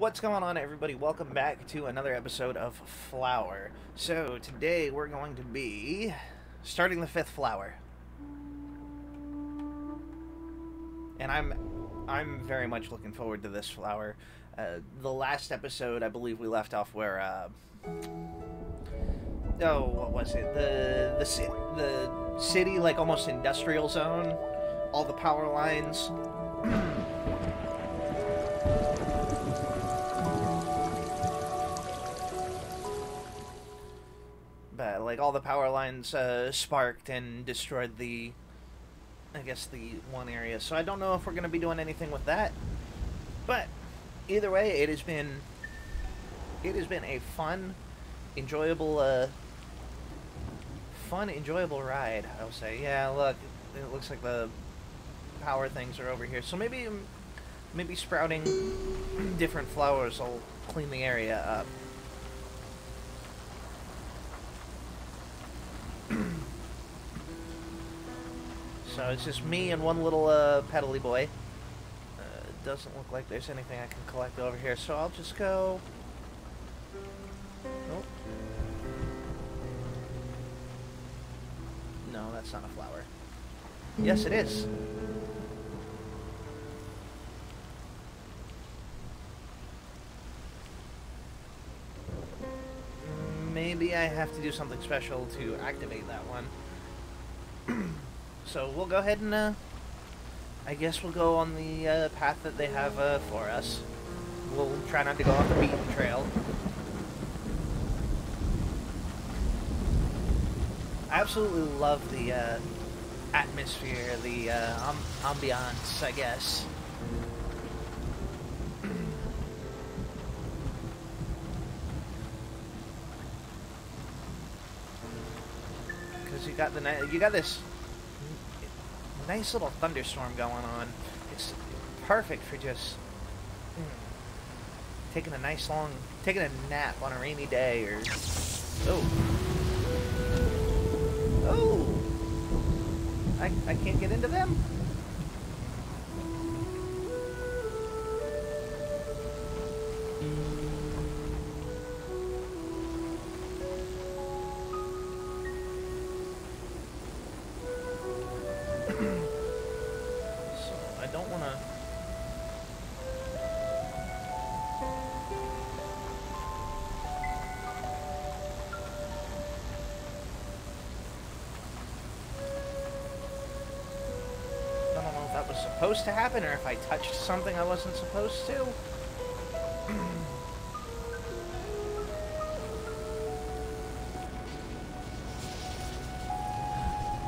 What's going on, everybody? Welcome back to another episode of Flower. So, today we're going to be starting the fifth flower. And I'm I'm very much looking forward to this flower. Uh, the last episode, I believe we left off where uh, oh, what was it? The the the city like almost industrial zone, all the power lines all the power lines uh, sparked and destroyed the I guess the one area. So I don't know if we're going to be doing anything with that. But either way, it has been it has been a fun, enjoyable uh fun, enjoyable ride, I'll say. Yeah, look, it looks like the power things are over here. So maybe maybe sprouting different flowers will clean the area up. So it's just me and one little uh, boy. Uh, doesn't look like there's anything I can collect over here, so I'll just go. Nope. No, that's not a flower. Yes, it is. I have to do something special to activate that one. So we'll go ahead and, uh, I guess we'll go on the uh, path that they have uh, for us. We'll try not to go off the beaten trail. I absolutely love the uh, atmosphere, the uh, amb ambiance, I guess. Because you got the you got this nice little thunderstorm going on. It's perfect for just hmm, taking a nice long, taking a nap on a rainy day or, oh, oh, I, I can't get into them? Supposed to happen or if I touched something I wasn't supposed to.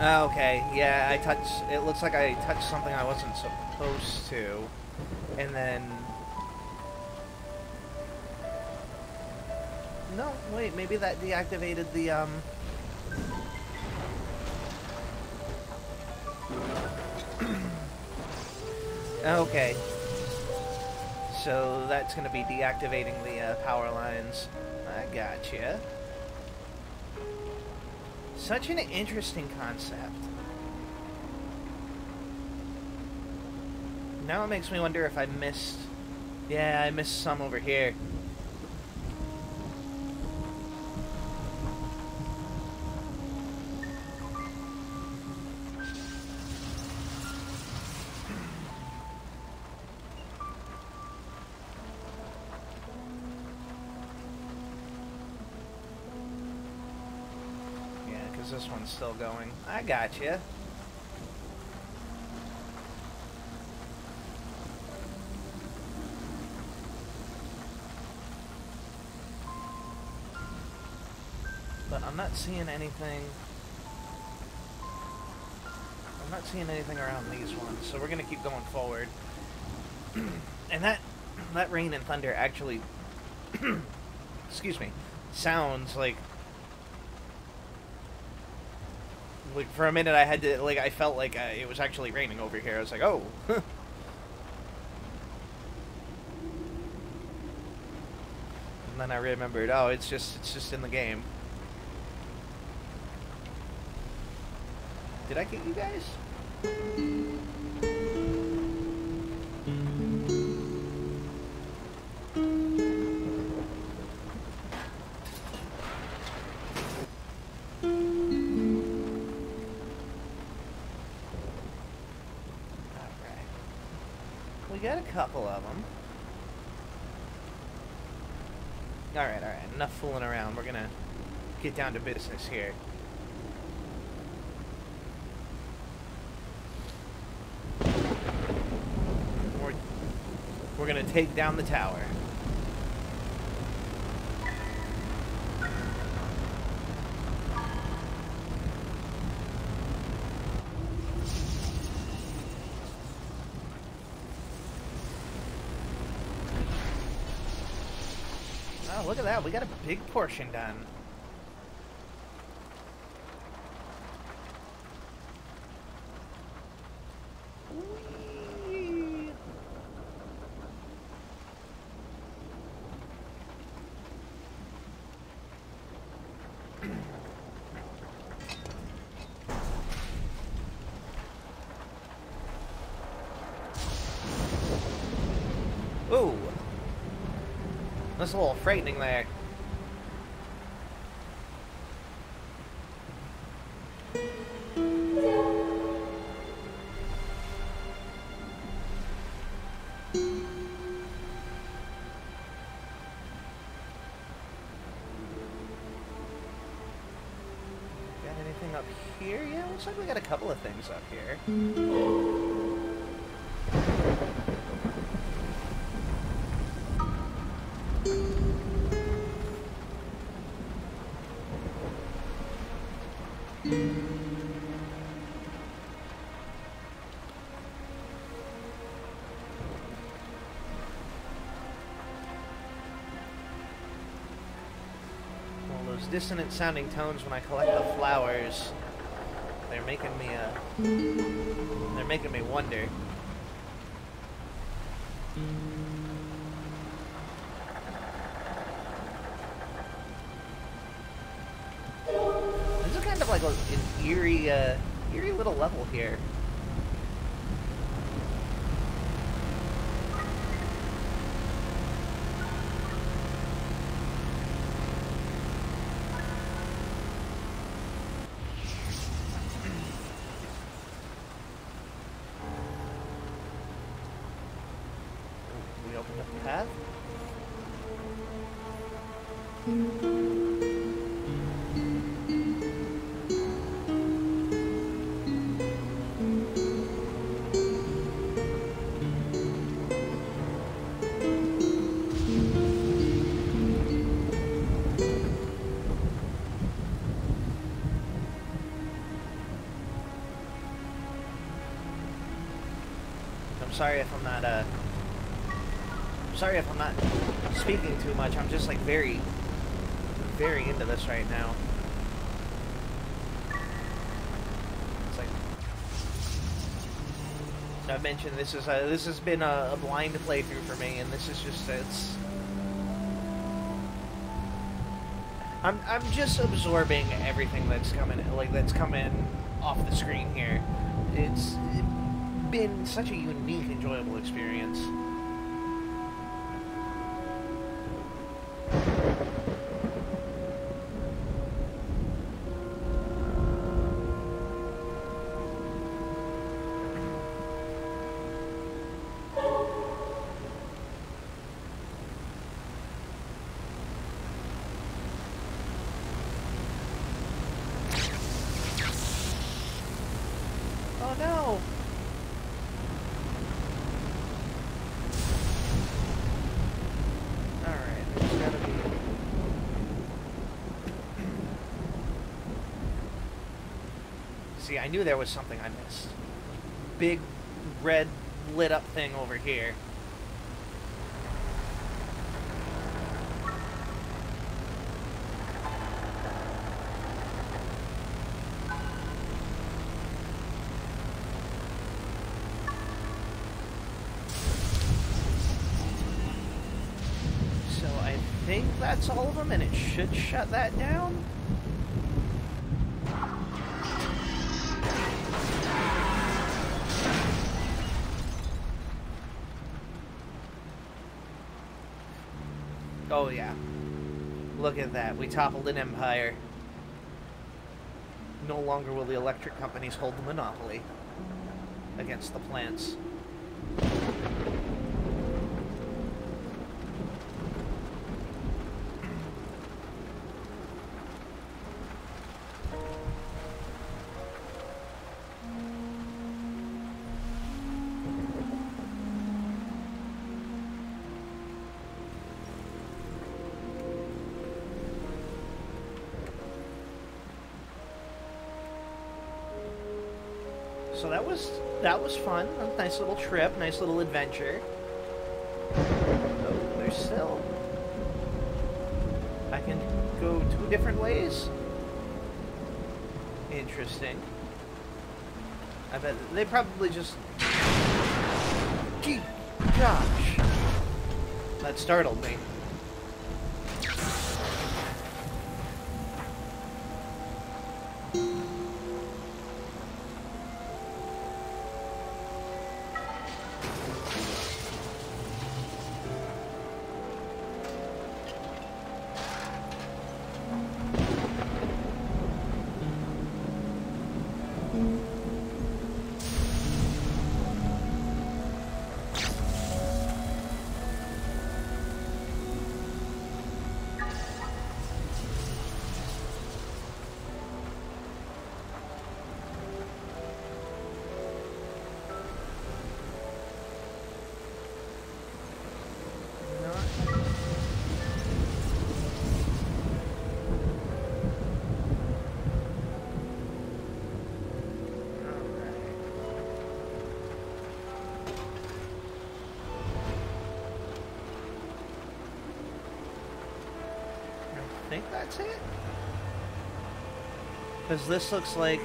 Okay, yeah, I touched. It looks like I touched something I wasn't supposed to, and then. No, wait, maybe that deactivated the um. Okay. So that's going to be deactivating the uh, power lines. I gotcha. Such an interesting concept. Now it makes me wonder if I missed... Yeah, I missed some over here. This one's still going. I got you. But I'm not seeing anything. I'm not seeing anything around these ones, so we're gonna keep going forward. and that that rain and thunder actually, excuse me, sounds like like for a minute I had to like I felt like uh, it was actually raining over here. I was like, oh. and then I remembered, oh, it's just it's just in the game. Did I get you guys? Got a couple of them. Alright, alright. Enough fooling around. We're gonna get down to business here. We're, we're gonna take down the tower. Oh, look at that. We got a big portion done. That's a little frightening there. Got anything up here? Yeah, looks like we got a couple of things up here. Dissonant sounding tones when I collect the flowers, they're making me, uh, they're making me wonder. This is kind of like an eerie, uh, eerie little level here. We opened up the path. I'm sorry if I'm not, uh, sorry if I'm not speaking too much. I'm just like very, very into this right now. It's like I mentioned this is a, this has been a, a blind playthrough for me, and this is just it's. I'm I'm just absorbing everything that's coming like that's coming off the screen here. It's been such a unique, enjoyable experience. See, I knew there was something I missed. Big, red, lit up thing over here. So I think that's all of them, and it should shut that down. Look at that. We toppled an empire. No longer will the electric companies hold the monopoly against the plants. So that was that was fun. Nice little trip, nice little adventure. Oh, there's still. I can go two different ways. Interesting. I bet they probably just. Gee, gosh, that startled me. That's it. Because this looks like...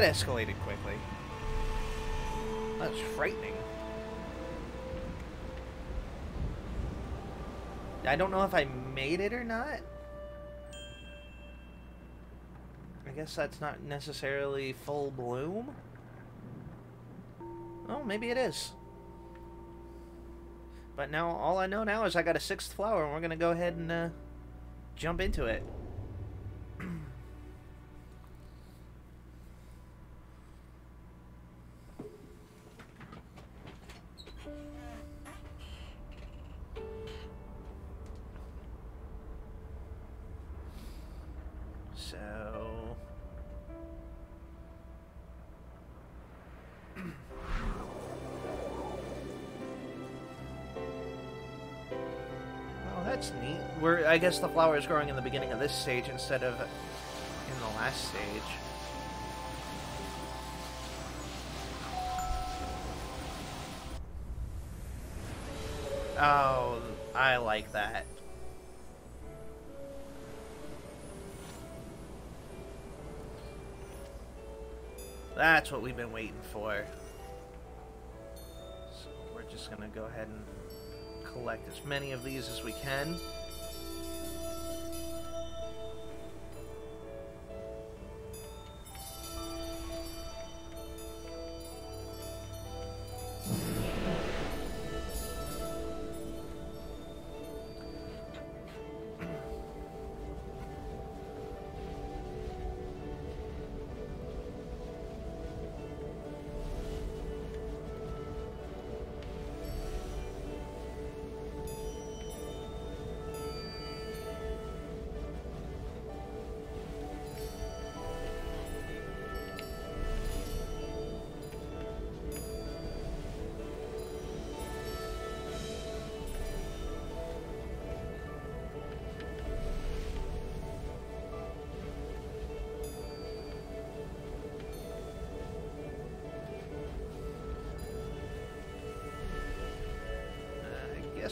That escalated quickly. That's frightening. I don't know if I made it or not. I guess that's not necessarily full bloom. Oh, maybe it is. But now, all I know now is I got a sixth flower, and we're going to go ahead and uh, jump into it. I guess the flower is growing in the beginning of this stage instead of in the last stage. Oh, I like that. That's what we've been waiting for. So we're just gonna go ahead and collect as many of these as we can.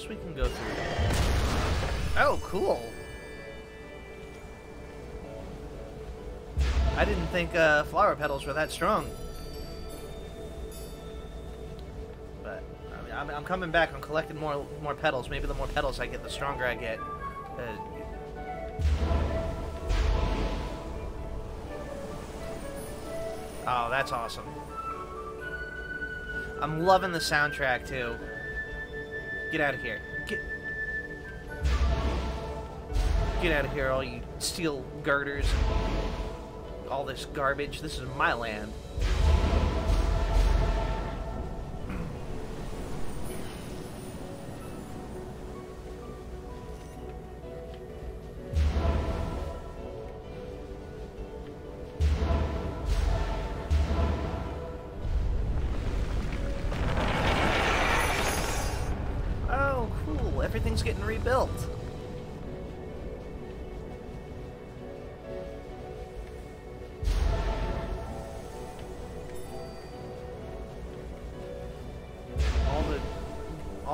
We can go through. Oh, cool. I didn't think uh, flower petals were that strong. But I mean, I'm, I'm coming back. I'm collecting more more petals. Maybe the more petals I get, the stronger I get. Uh, oh, that's awesome. I'm loving the soundtrack too. Get out of here. Get Get out of here, all you steel girders all this garbage. This is my land.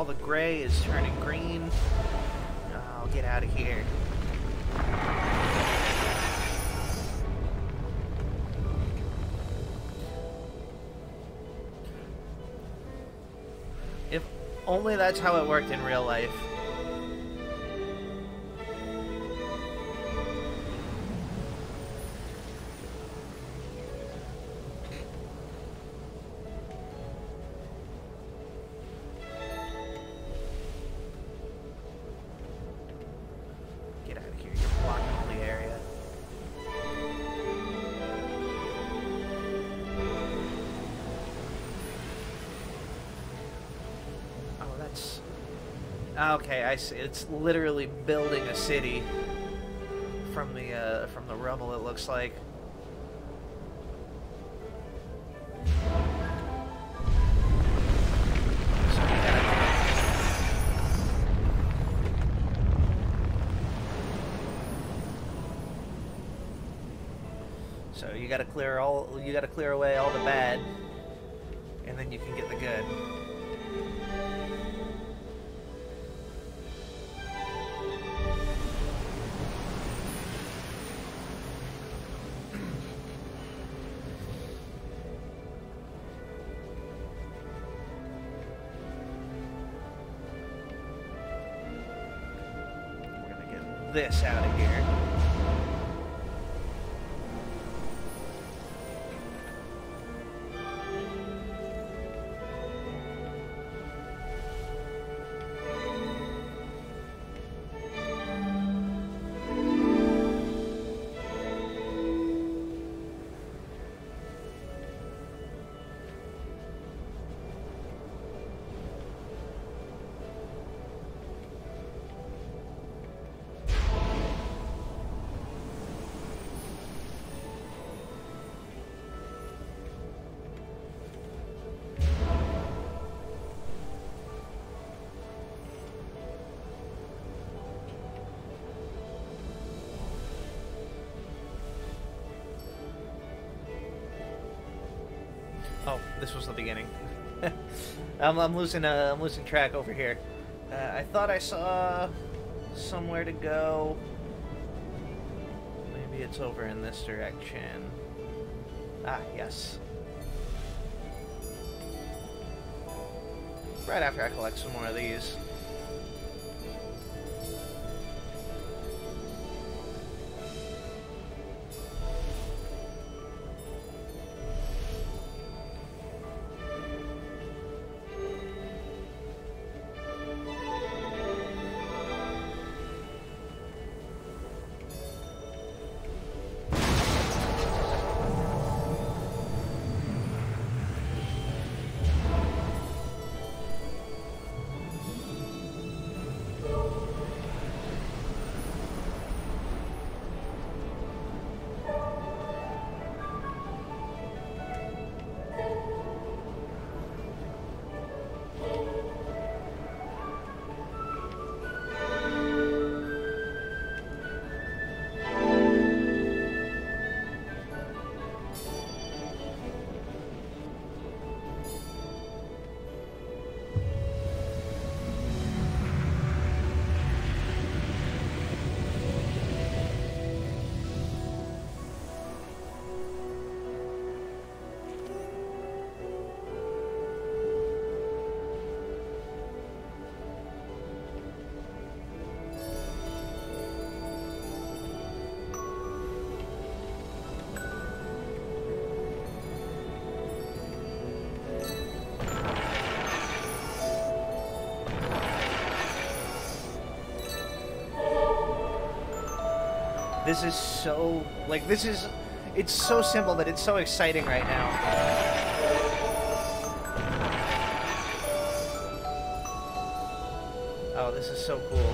All the gray is turning green. I'll get out of here. If only that's how it worked in real life. I see. It's literally building a city from the, uh, from the rubble, it looks like. So you gotta clear all you gotta clear away all the bad, and then you can get the good. This out of here. This was the beginning. I'm, I'm losing. Uh, I'm losing track over here. Uh, I thought I saw somewhere to go. Maybe it's over in this direction. Ah, yes. Right after I collect some more of these. This is so like this is it's so simple that it's so exciting right now. Oh, this is so cool.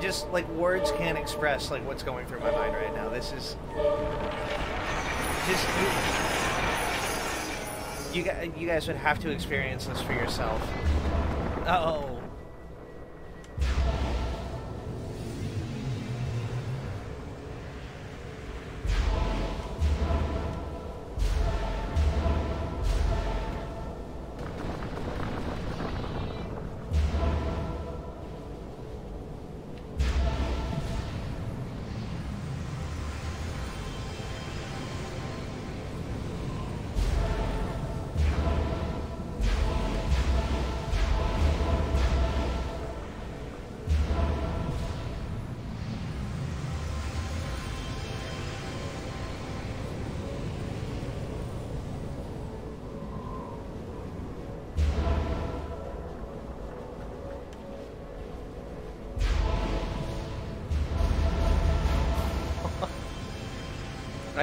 Just like words can't express like what's going through my mind right now. This is just you. You, you guys would have to experience this for yourself. Oh.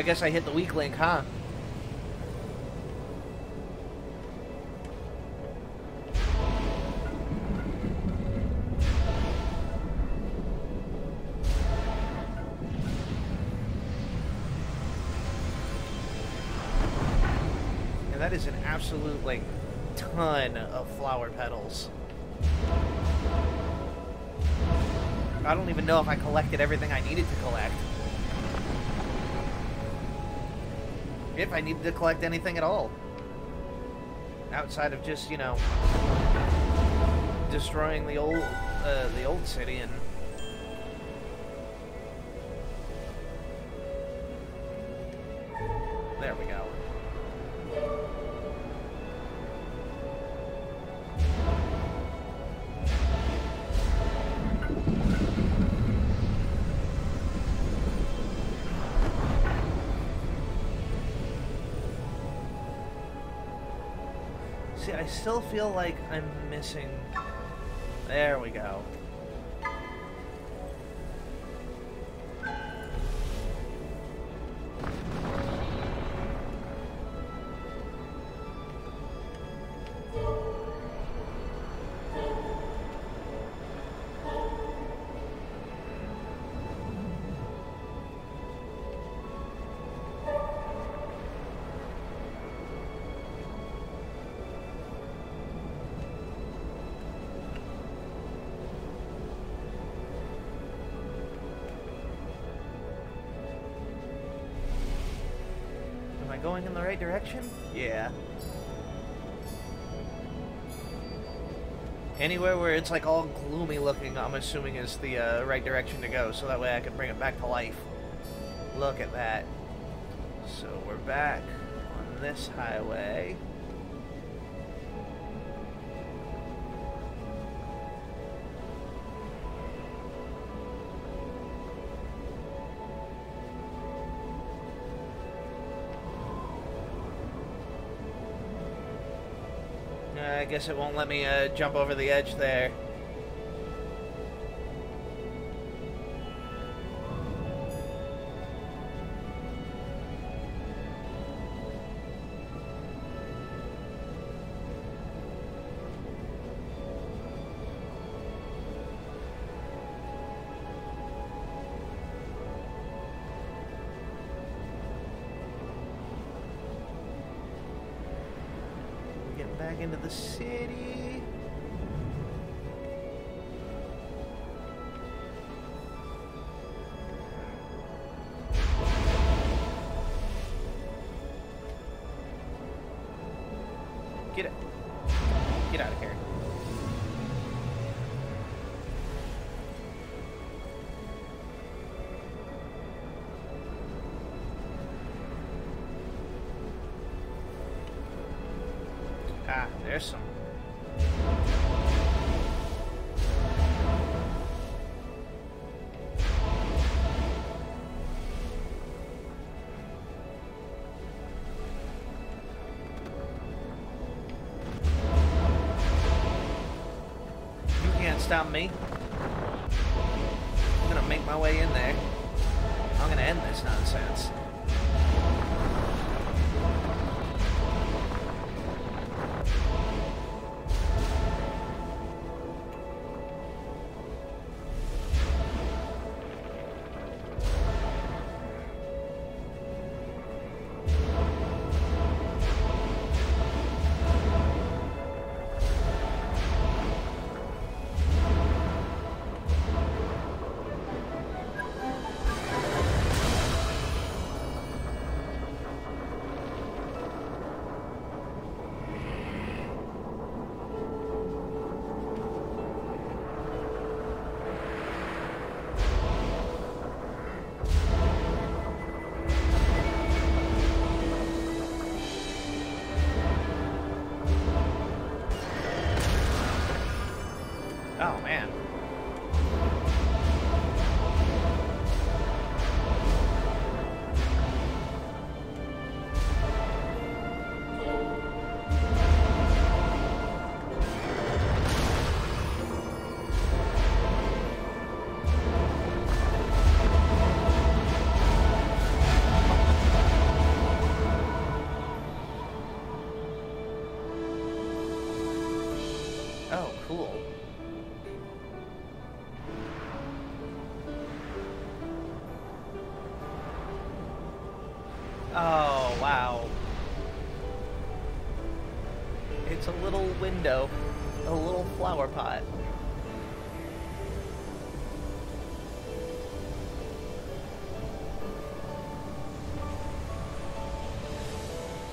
Guess I hit the weak link, huh? And that is an absolute, like, ton of flower petals. I don't even know if I collected everything I needed to collect. If I needed to collect anything at all. Outside of just, you know, destroying the old, uh, the old city and still feel like I'm missing... There we go. Going in the right direction? Yeah. Anywhere where it's like all gloomy looking, I'm assuming is the uh, right direction to go, so that way I can bring it back to life. Look at that. So we're back on this highway. Guess it won't let me uh, jump over the edge there. Into the city. You It's a little window, a little flower pot.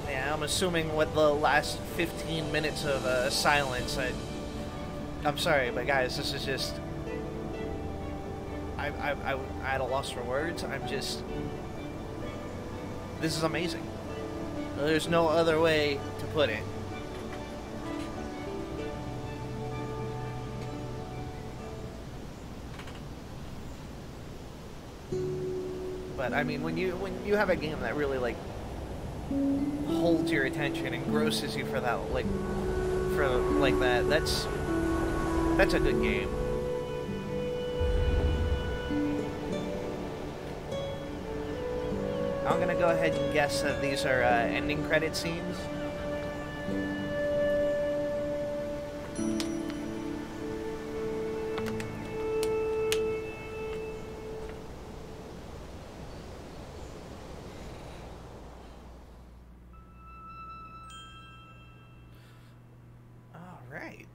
Yeah, I'm assuming with the last 15 minutes of uh, silence, I, I'm sorry, but guys, this is just. I, I, I, I at a loss for words. I'm just. This is amazing. There's no other way to put it. But I mean, when you when you have a game that really like holds your attention and grosses you for that like for like that, that's that's a good game. I'm gonna go ahead and guess that these are uh, ending credit scenes. Right.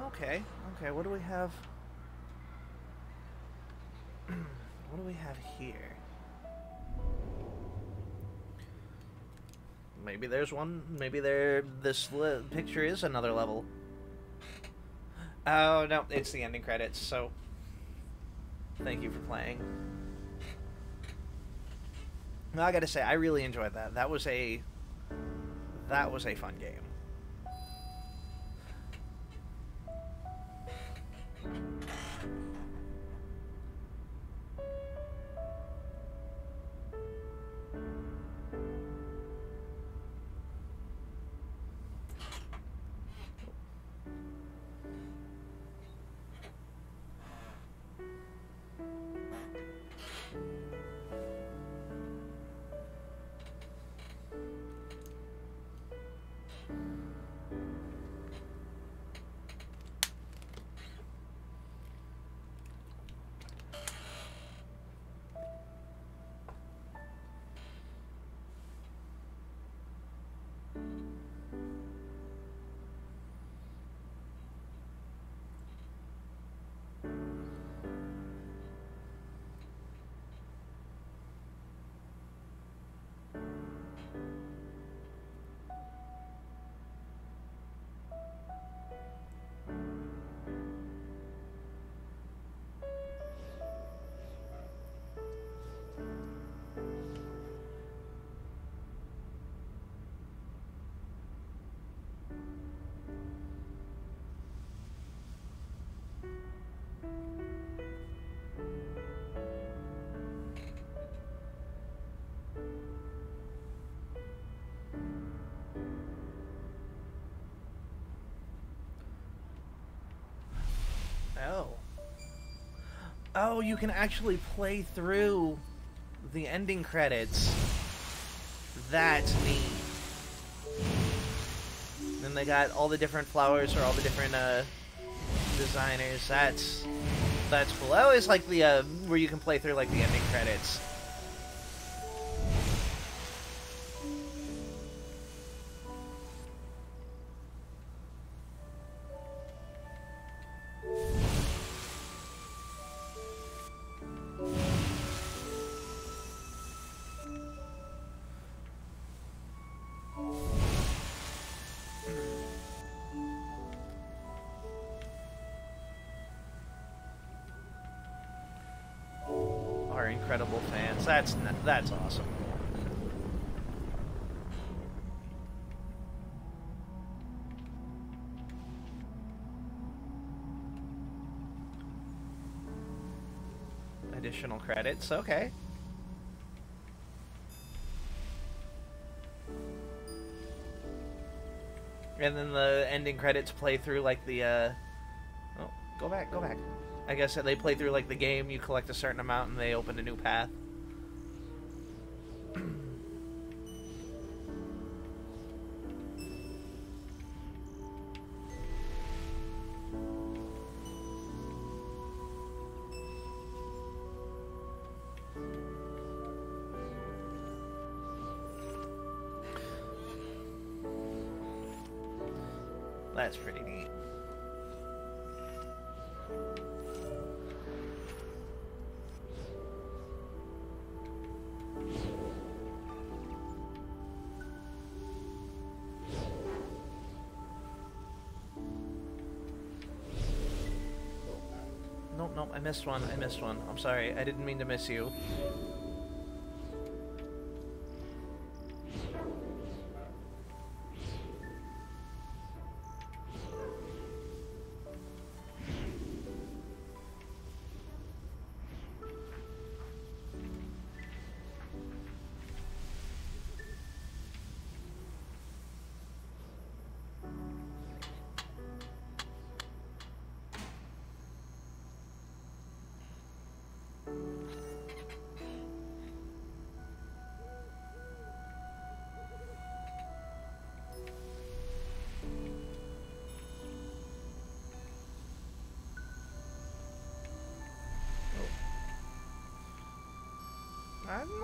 Okay, okay, what do we have? what do we have here? Maybe there's one. Maybe there. This picture is another level. Oh no, it's the ending credits. So, thank you for playing. No, I gotta say, I really enjoyed that. That was a. That was a fun game. Oh. Oh, you can actually play through the ending credits. That's neat. Then they got all the different flowers for all the different uh, designers. That's that's cool. I always like the uh, where you can play through like the ending credits. Incredible fans. That's that's awesome. Additional credits. Okay. And then the ending credits play through like the uh Oh, go back, go back. I guess they play through like the game, you collect a certain amount and they open a new path. That's pretty neat. Missed one. I missed one. I'm sorry. I didn't mean to miss you.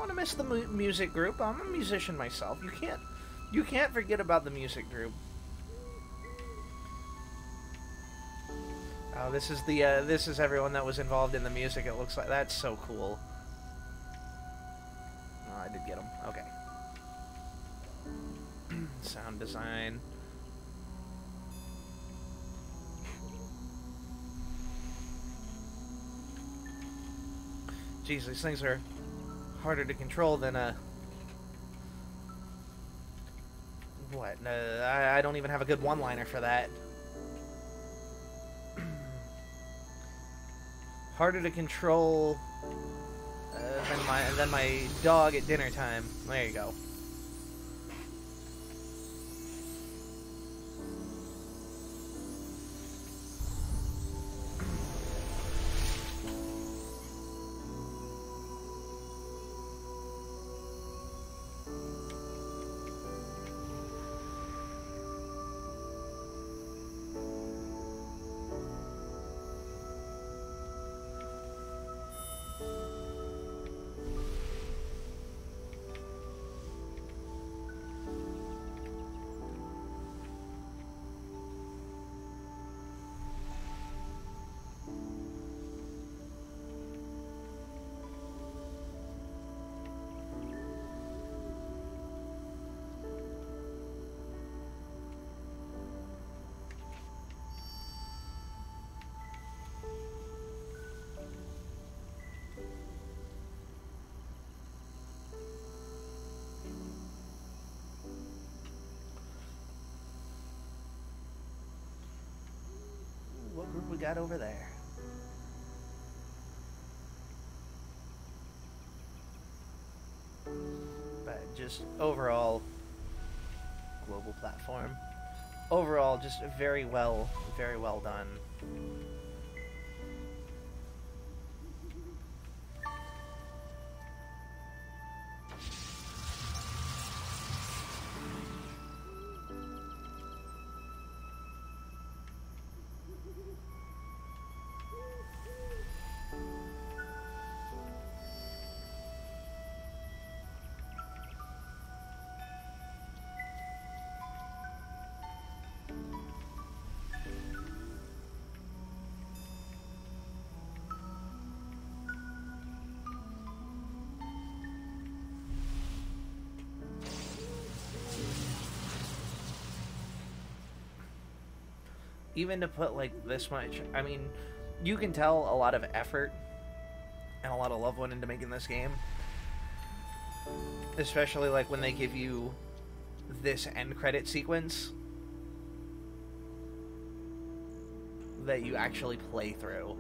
Want to miss the mu music group. I'm a musician myself. You can't, you can't forget about the music group. Oh, this is the uh, this is everyone that was involved in the music. It looks like that's so cool. Oh, I did get them. Okay. Sound design. Jeez, these things are harder to control than a. What? Uh, I, I don't even have a good one-liner for that. harder to control uh, than my than my dog at dinner time. There you go. Got over there? But just overall, global platform. Overall, just very well, very well done. Even to put like this much, I mean, you can tell a lot of effort and a lot of love went into making this game. Especially like when they give you this end credit sequence that you actually play through.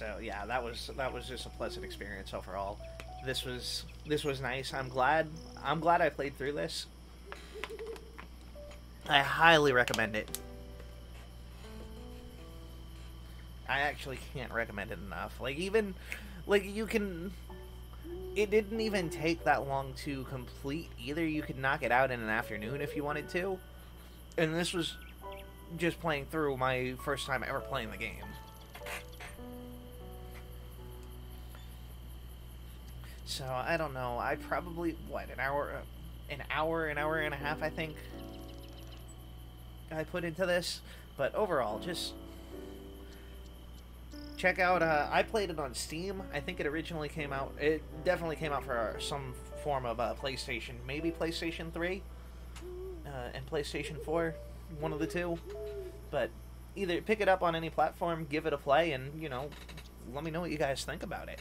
So yeah, that was that was just a pleasant experience overall. This was this was nice. I'm glad I'm glad I played through this. I highly recommend it. I actually can't recommend it enough. Like even like you can it didn't even take that long to complete either. You could knock it out in an afternoon if you wanted to. And this was just playing through my first time ever playing the game. So I don't know. I probably what an hour, an hour, an hour and a half. I think I put into this, but overall, just check out. Uh, I played it on Steam. I think it originally came out. It definitely came out for some form of uh, PlayStation, maybe PlayStation Three uh, and PlayStation Four, one of the two. But either pick it up on any platform, give it a play, and you know, let me know what you guys think about it.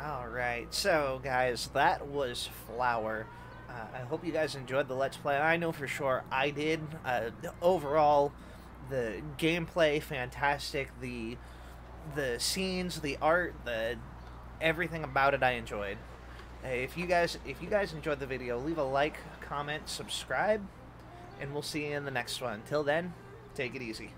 Alright, so guys, that was Flower. Uh, I hope you guys enjoyed the Let's Play. I know for sure I did. Uh, overall, the gameplay, fantastic. The the scenes, the art, the everything about it I enjoyed. If you guys if you guys enjoyed the video, leave a like, comment, subscribe, and we'll see you in the next one. Till then, take it easy.